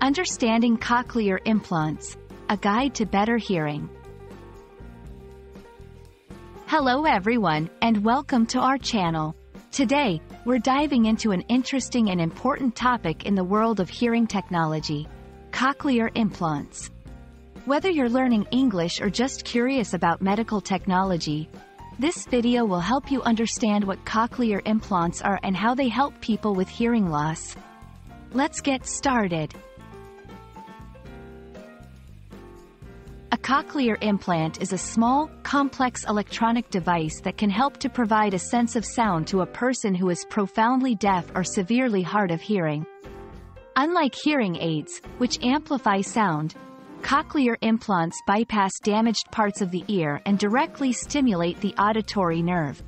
Understanding Cochlear Implants, a guide to better hearing. Hello everyone, and welcome to our channel. Today, we're diving into an interesting and important topic in the world of hearing technology, cochlear implants. Whether you're learning English or just curious about medical technology, this video will help you understand what cochlear implants are and how they help people with hearing loss. Let's get started. Cochlear implant is a small, complex electronic device that can help to provide a sense of sound to a person who is profoundly deaf or severely hard of hearing. Unlike hearing aids, which amplify sound, cochlear implants bypass damaged parts of the ear and directly stimulate the auditory nerve.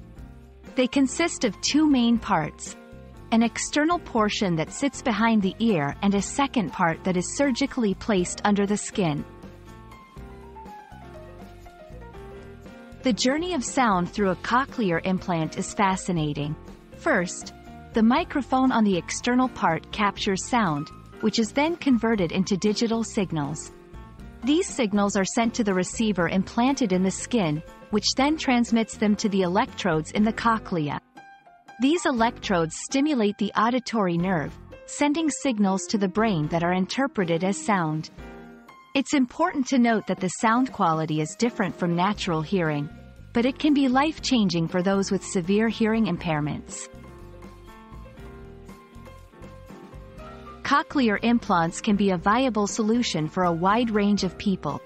They consist of two main parts, an external portion that sits behind the ear and a second part that is surgically placed under the skin. The journey of sound through a cochlear implant is fascinating. First, the microphone on the external part captures sound, which is then converted into digital signals. These signals are sent to the receiver implanted in the skin, which then transmits them to the electrodes in the cochlea. These electrodes stimulate the auditory nerve, sending signals to the brain that are interpreted as sound. It's important to note that the sound quality is different from natural hearing, but it can be life-changing for those with severe hearing impairments. Cochlear implants can be a viable solution for a wide range of people.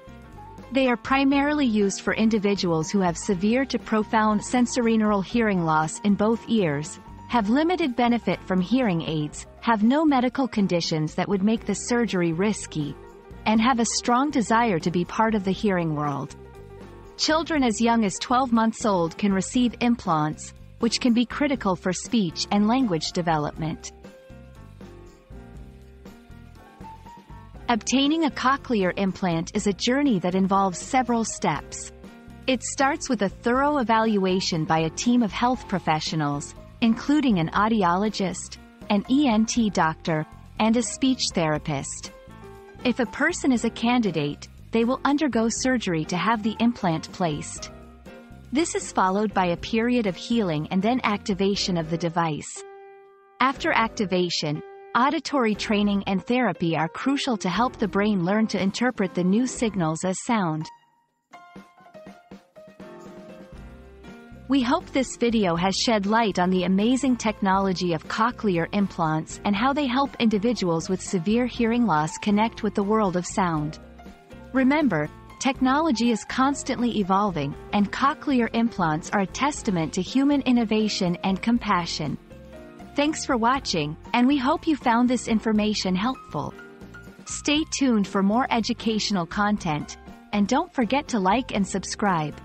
They are primarily used for individuals who have severe to profound sensorineural hearing loss in both ears, have limited benefit from hearing aids, have no medical conditions that would make the surgery risky, and have a strong desire to be part of the hearing world. Children as young as 12 months old can receive implants, which can be critical for speech and language development. Obtaining a cochlear implant is a journey that involves several steps. It starts with a thorough evaluation by a team of health professionals, including an audiologist, an ENT doctor, and a speech therapist. If a person is a candidate, they will undergo surgery to have the implant placed. This is followed by a period of healing and then activation of the device. After activation, auditory training and therapy are crucial to help the brain learn to interpret the new signals as sound. We hope this video has shed light on the amazing technology of cochlear implants and how they help individuals with severe hearing loss connect with the world of sound. Remember, technology is constantly evolving, and cochlear implants are a testament to human innovation and compassion. Thanks for watching, and we hope you found this information helpful. Stay tuned for more educational content, and don't forget to like and subscribe.